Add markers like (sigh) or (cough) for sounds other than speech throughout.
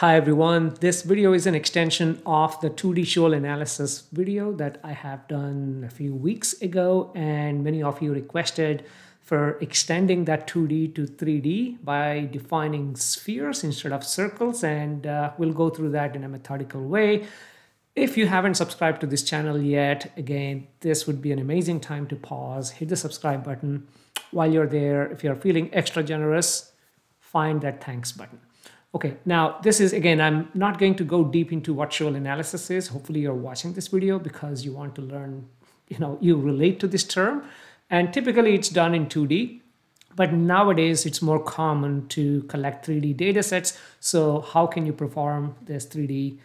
Hi everyone, this video is an extension of the 2D Sholl analysis video that I have done a few weeks ago and many of you requested for extending that 2D to 3D by defining spheres instead of circles and uh, we'll go through that in a methodical way. If you haven't subscribed to this channel yet, again, this would be an amazing time to pause, hit the subscribe button. While you're there, if you're feeling extra generous, find that thanks button. Okay, now this is again, I'm not going to go deep into what Sholl analysis is. Hopefully you're watching this video because you want to learn, you know, you relate to this term. And typically it's done in 2D, but nowadays it's more common to collect 3D data sets. So how can you perform this 3D?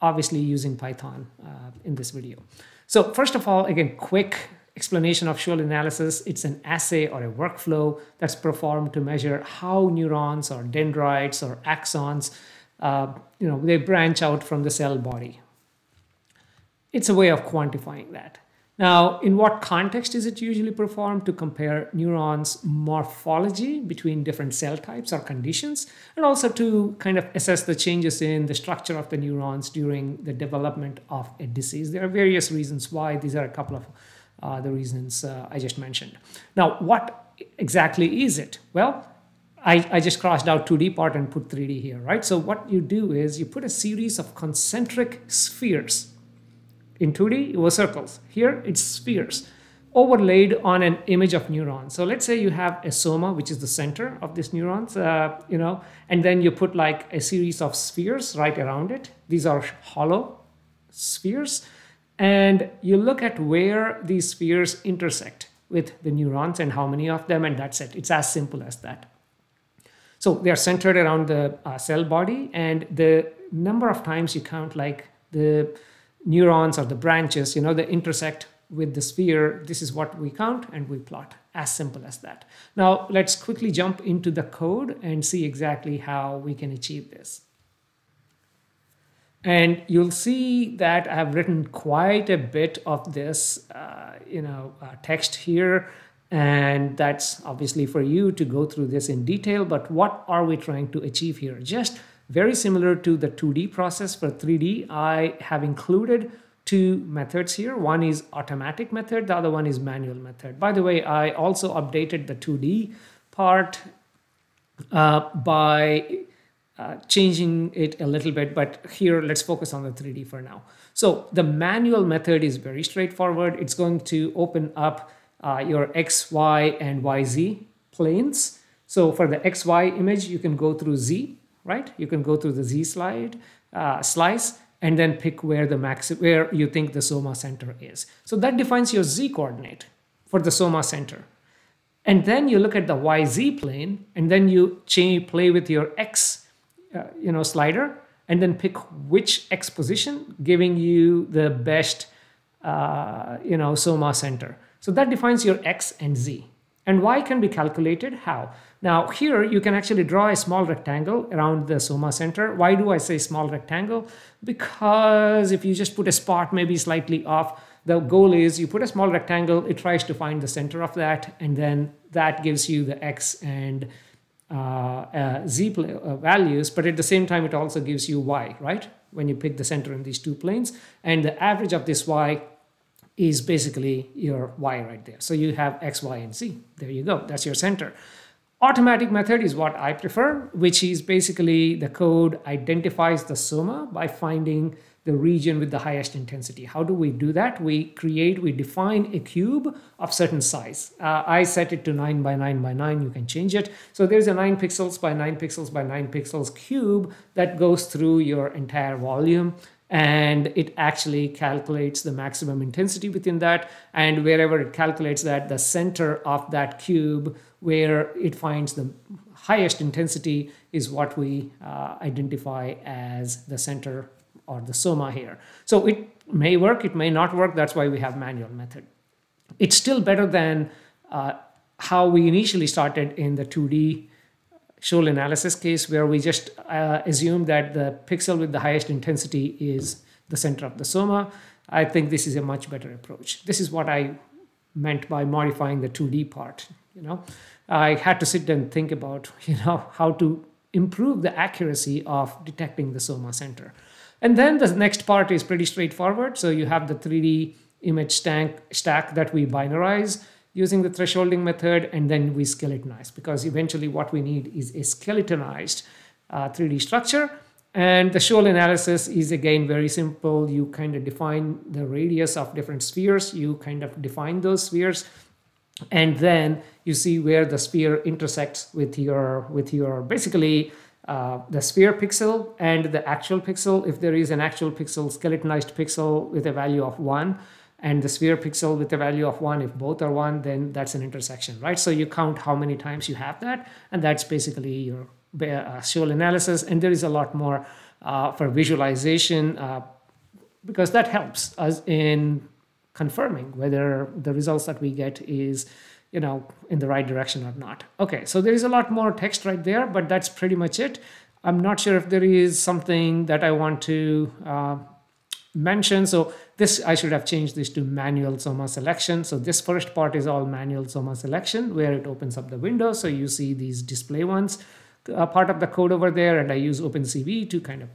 Obviously using Python uh, in this video. So first of all, again, quick explanation of Sholl analysis, it's an assay or a workflow that's performed to measure how neurons or dendrites or axons, uh, you know, they branch out from the cell body. It's a way of quantifying that. Now, in what context is it usually performed? To compare neurons' morphology between different cell types or conditions, and also to kind of assess the changes in the structure of the neurons during the development of a disease. There are various reasons why. These are a couple of uh, the reasons uh, I just mentioned. Now, what exactly is it? Well, I, I just crossed out 2D part and put 3D here, right? So what you do is you put a series of concentric spheres. In 2D, it was circles. Here, it's spheres overlaid on an image of neurons. So let's say you have a soma, which is the center of these neurons, uh, you know, and then you put like a series of spheres right around it. These are hollow spheres and you look at where these spheres intersect with the neurons and how many of them, and that's it. It's as simple as that. So they're centered around the uh, cell body, and the number of times you count like the neurons or the branches, you know, they intersect with the sphere. This is what we count and we plot. As simple as that. Now let's quickly jump into the code and see exactly how we can achieve this. And you'll see that I have written quite a bit of this, uh, you know, uh, text here. And that's obviously for you to go through this in detail. But what are we trying to achieve here? Just very similar to the 2D process for 3D, I have included two methods here. One is automatic method, the other one is manual method. By the way, I also updated the 2D part uh, by uh, changing it a little bit, but here let's focus on the 3D for now. So the manual method is very straightforward. It's going to open up uh, your X, Y, and YZ planes. So for the XY image, you can go through Z, right? You can go through the Z slide, uh, slice, and then pick where the max, where you think the soma center is. So that defines your Z coordinate for the soma center. And then you look at the YZ plane, and then you play with your X uh, you know slider and then pick which X position giving you the best uh, you know soma center. So that defines your X and Z. And Y can be calculated how? Now here you can actually draw a small rectangle around the soma center. Why do I say small rectangle? Because if you just put a spot maybe slightly off, the goal is you put a small rectangle, it tries to find the center of that, and then that gives you the X and z uh, values, but at the same time, it also gives you y, right? When you pick the center in these two planes. And the average of this y is basically your y right there. So you have x, y, and z. There you go. That's your center. Automatic method is what I prefer, which is basically the code identifies the soma by finding the region with the highest intensity. How do we do that? We create, we define a cube of certain size. Uh, I set it to 9 by 9 by 9. You can change it. So there's a 9 pixels by 9 pixels by 9 pixels cube that goes through your entire volume and it actually calculates the maximum intensity within that and wherever it calculates that the center of that cube where it finds the highest intensity is what we uh, identify as the center or the soma here. So it may work, it may not work. That's why we have manual method. It's still better than uh, how we initially started in the 2D Sholl analysis case where we just uh, assume that the pixel with the highest intensity is the center of the soma. I think this is a much better approach. This is what I meant by modifying the 2D part. You know, I had to sit and think about (laughs) you know how to improve the accuracy of detecting the soma center. And then the next part is pretty straightforward. So you have the 3D image stack, stack that we binarize using the thresholding method, and then we skeletonize because eventually what we need is a skeletonized uh, 3D structure. And the Sholl analysis is again very simple. You kind of define the radius of different spheres. You kind of define those spheres and then you see where the sphere intersects with your with your basically uh, the sphere pixel and the actual pixel. If there is an actual pixel skeletonized pixel with a value of one and the sphere pixel with a value of one if both are one then that's an intersection right? So you count how many times you have that and that's basically your uh, analysis. And there is a lot more uh, for visualization uh, because that helps us in confirming whether the results that we get is you know in the right direction or not. Okay so there is a lot more text right there but that's pretty much it. I'm not sure if there is something that i want to uh, mention. So this i should have changed this to manual soma selection. So this first part is all manual soma selection where it opens up the window. So you see these display ones a part of the code over there and i use opencv to kind of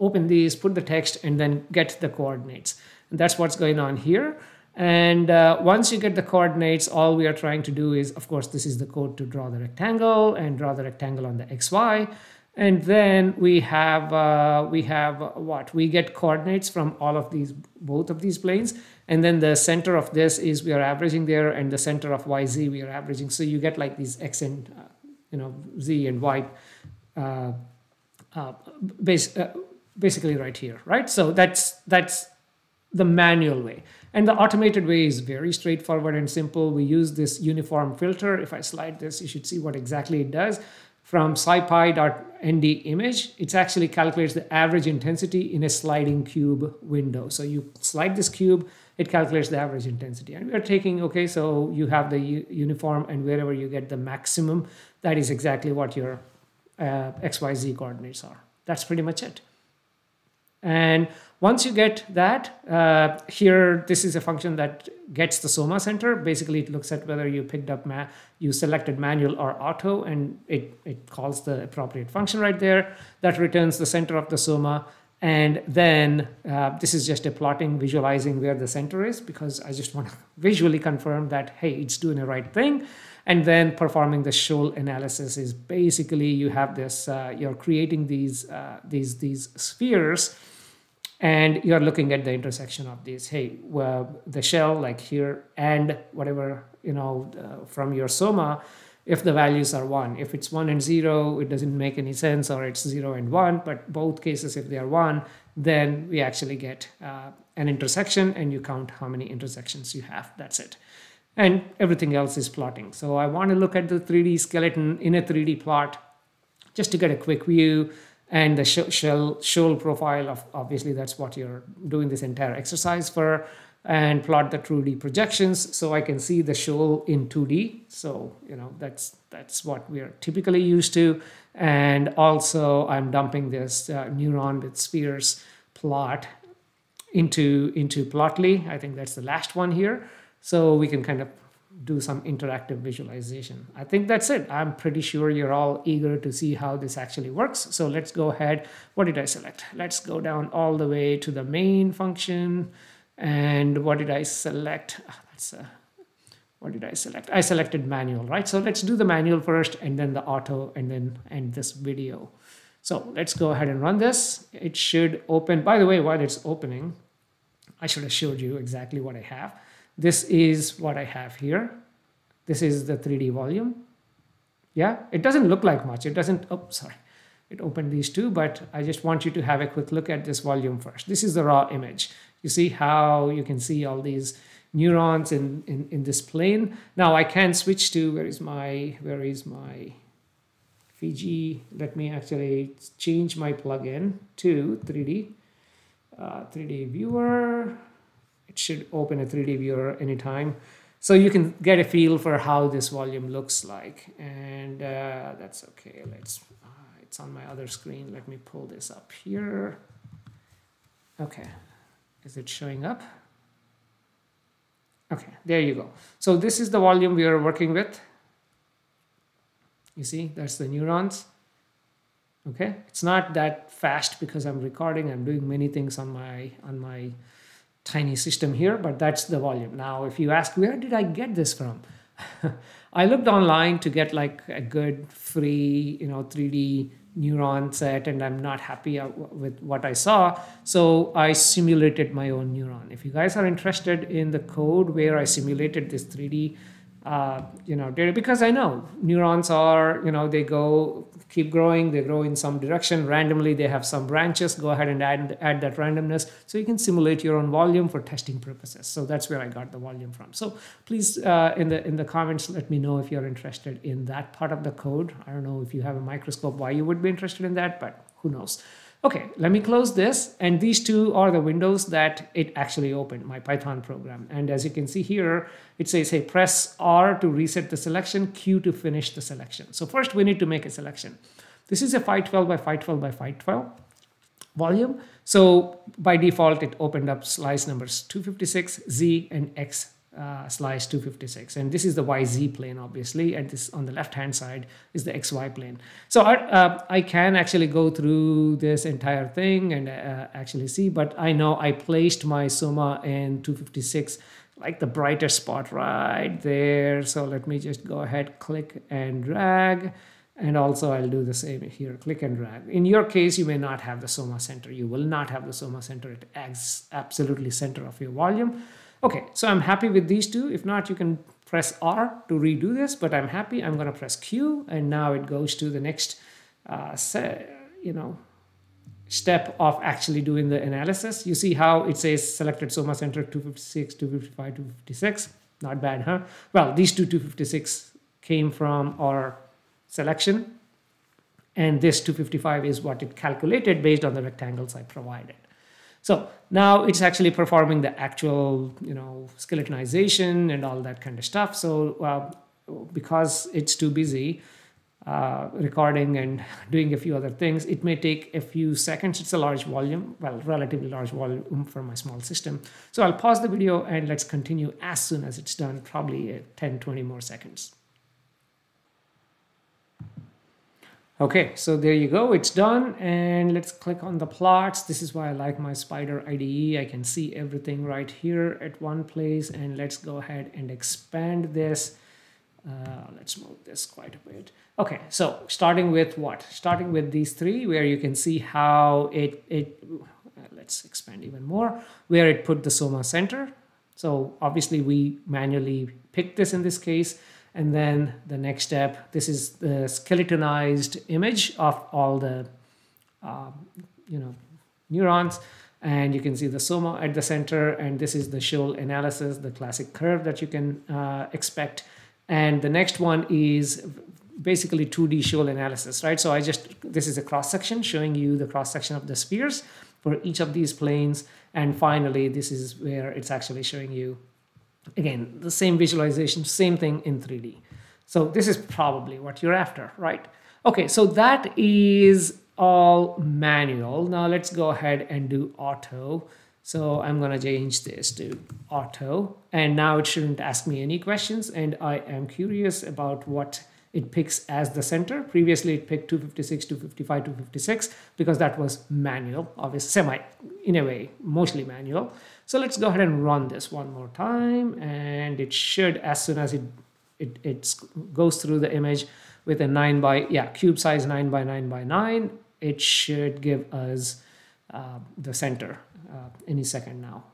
open these put the text and then get the coordinates. And that's what's going on here. And uh, once you get the coordinates, all we are trying to do is, of course, this is the code to draw the rectangle and draw the rectangle on the XY. And then we have, uh, we have what? We get coordinates from all of these, both of these planes. And then the center of this is we are averaging there and the center of YZ we are averaging. So you get like these X and, uh, you know, Z and Y uh, uh, base, uh, basically right here, right? So that's, that's the manual way. And the automated way is very straightforward and simple. We use this uniform filter. If I slide this, you should see what exactly it does. From scipy.ndimage, it actually calculates the average intensity in a sliding cube window. So you slide this cube, it calculates the average intensity. And we're taking, okay, so you have the uniform and wherever you get the maximum, that is exactly what your uh, XYZ coordinates are. That's pretty much it. And once you get that, uh, here, this is a function that gets the SOMA center. Basically, it looks at whether you picked up, you selected manual or auto, and it, it calls the appropriate function right there. That returns the center of the SOMA. And then uh, this is just a plotting, visualizing where the center is, because I just want to (laughs) visually confirm that, hey, it's doing the right thing. And then performing the Sholl analysis is basically you have this, uh, you're creating these, uh, these, these spheres and you're looking at the intersection of these. Hey well, the shell like here and whatever you know uh, from your soma if the values are one. If it's one and zero it doesn't make any sense or it's zero and one but both cases if they are one then we actually get uh, an intersection and you count how many intersections you have. That's it and everything else is plotting so i want to look at the 3d skeleton in a 3d plot just to get a quick view and the shell Sholl profile of obviously that's what you're doing this entire exercise for and plot the 2D projections so I can see the Sholl in 2D. So, you know, that's that's what we are typically used to. And also I'm dumping this uh, neuron with spheres plot into, into Plotly. I think that's the last one here. So we can kind of do some interactive visualization. I think that's it. I'm pretty sure you're all eager to see how this actually works. So let's go ahead. What did I select? Let's go down all the way to the main function. And what did I select? Oh, that's a, what did I select? I selected manual, right? So let's do the manual first and then the auto and then end this video. So let's go ahead and run this. It should open, by the way, while it's opening, I should have showed you exactly what I have. This is what I have here. This is the 3D volume. Yeah, it doesn't look like much. It doesn't, oh, sorry. It opened these two, but I just want you to have a quick look at this volume first. This is the raw image. You see how you can see all these neurons in, in, in this plane. Now I can switch to, where is my, where is my Fiji? Let me actually change my plugin to 3D, uh, 3D viewer it should open a 3D viewer anytime. So you can get a feel for how this volume looks like. And uh, that's okay. Let's, uh, it's on my other screen. Let me pull this up here. Okay, is it showing up? Okay, there you go. So this is the volume we are working with. You see, that's the neurons. Okay, it's not that fast because I'm recording. I'm doing many things on my on my tiny system here, but that's the volume. Now, if you ask where did I get this from, (laughs) I looked online to get like a good free, you know, 3D neuron set and I'm not happy with what I saw. So I simulated my own neuron. If you guys are interested in the code where I simulated this 3D uh, you know data because I know neurons are you know they go keep growing they grow in some direction. Randomly they have some branches. Go ahead and add add that randomness. So you can simulate your own volume for testing purposes. So that's where I got the volume from. So please uh, in the in the comments let me know if you're interested in that part of the code. I don't know if you have a microscope why you would be interested in that but who knows Okay, let me close this. And these two are the windows that it actually opened, my Python program. And as you can see here, it says, hey, press R to reset the selection, Q to finish the selection. So first we need to make a selection. This is a 512 by 512 by 512 volume. So by default, it opened up slice numbers 256, Z, and X uh, slice 256 and this is the yz plane obviously and this on the left hand side is the xy plane. So I, uh, I can actually go through this entire thing and uh, actually see but I know I placed my soma in 256 like the brighter spot right there. So let me just go ahead click and drag. And also I'll do the same here click and drag. In your case you may not have the soma center. You will not have the soma center. At absolutely center of your volume Okay, so I'm happy with these two. If not, you can press R to redo this, but I'm happy. I'm gonna press Q and now it goes to the next, uh, you know, step of actually doing the analysis. You see how it says selected Soma Center 256, 255, 256. Not bad, huh? Well, these two 256 came from our selection and this 255 is what it calculated based on the rectangles I provided. So now it's actually performing the actual, you know, skeletonization and all that kind of stuff. So uh, because it's too busy uh, recording and (laughs) doing a few other things, it may take a few seconds. It's a large volume, well, relatively large volume for my small system. So I'll pause the video and let's continue as soon as it's done, probably 10, 20 more seconds. Okay, so there you go, it's done. And let's click on the plots. This is why I like my Spyder IDE. I can see everything right here at one place. And let's go ahead and expand this. Uh, let's move this quite a bit. Okay, so starting with what? Starting with these three where you can see how it, it let's expand even more, where it put the Soma center. So obviously we manually picked this in this case and then the next step, this is the skeletonized image of all the, um, you know, neurons. And you can see the soma at the center. And this is the Sholl analysis, the classic curve that you can uh, expect. And the next one is basically 2D Sholl analysis, right? So I just, this is a cross section showing you the cross section of the spheres for each of these planes. And finally, this is where it's actually showing you Again, the same visualization, same thing in 3D. So this is probably what you're after, right? Okay, so that is all manual. Now let's go ahead and do auto. So I'm gonna change this to auto and now it shouldn't ask me any questions and I am curious about what it picks as the center. Previously it picked 256, 255, 256 because that was manual, obviously semi, in a way, mostly manual. So let's go ahead and run this one more time and it should, as soon as it, it, it goes through the image with a 9 by, yeah, cube size 9 by 9 by 9, it should give us uh, the center uh, any second now.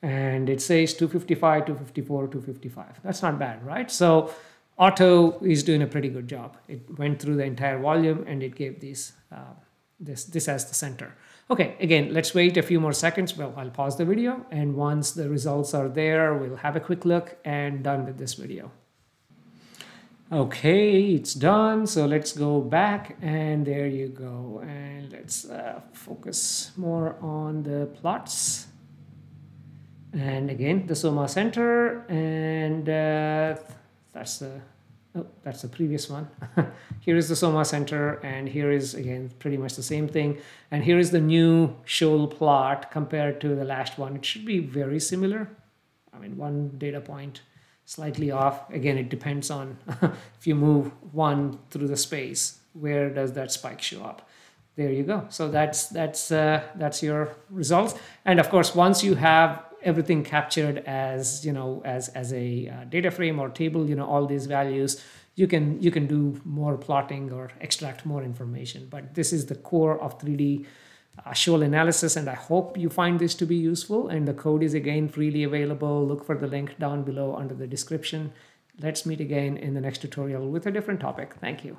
And it says 255, 254, 255. That's not bad, right? So Auto is doing a pretty good job. It went through the entire volume and it gave these, uh, this, this as the center. Okay, again, let's wait a few more seconds. Well, I'll pause the video and once the results are there, we'll have a quick look and done with this video. Okay, it's done. So let's go back and there you go. And let's uh, focus more on the plots. And again, the Soma Center and uh, that's the oh, that's the previous one. (laughs) here is the Soma Center, and here is again pretty much the same thing. And here is the new Sholl plot compared to the last one. It should be very similar. I mean, one data point slightly off. Again, it depends on (laughs) if you move one through the space. where does that spike show up? There you go. So that's that's uh, that's your results. And of course, once you have everything captured as you know as as a uh, data frame or table, you know all these values, you can you can do more plotting or extract more information. But this is the core of 3D Sholl analysis and I hope you find this to be useful and the code is again freely available. Look for the link down below under the description. Let's meet again in the next tutorial with a different topic. Thank you.